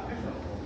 Ah, excellent.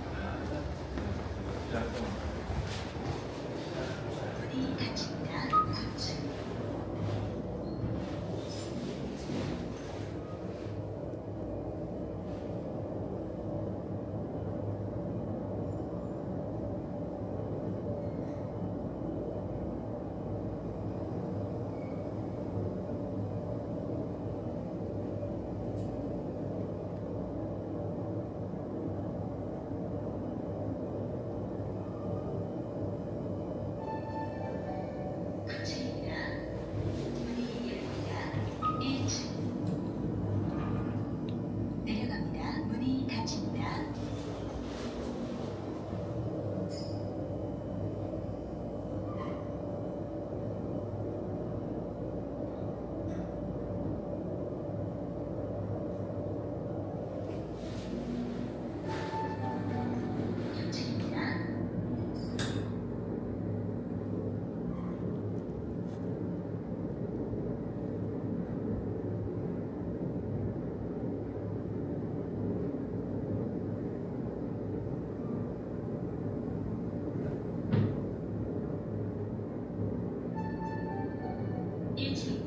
into